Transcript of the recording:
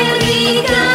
América.